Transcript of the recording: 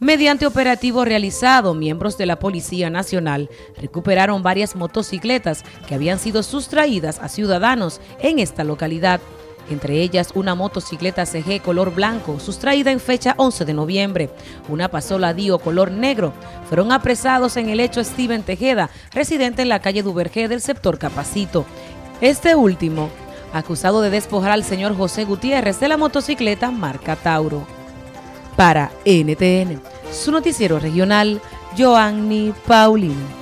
Mediante operativo realizado, miembros de la Policía Nacional recuperaron varias motocicletas que habían sido sustraídas a ciudadanos en esta localidad. Entre ellas una motocicleta CG color blanco, sustraída en fecha 11 de noviembre, una pasola Dio color negro. Fueron apresados en el hecho Steven Tejeda, residente en la calle Duvergé del sector Capacito. Este último, acusado de despojar al señor José Gutiérrez de la motocicleta marca Tauro. Para NTN, su noticiero regional, Joanny Paulino.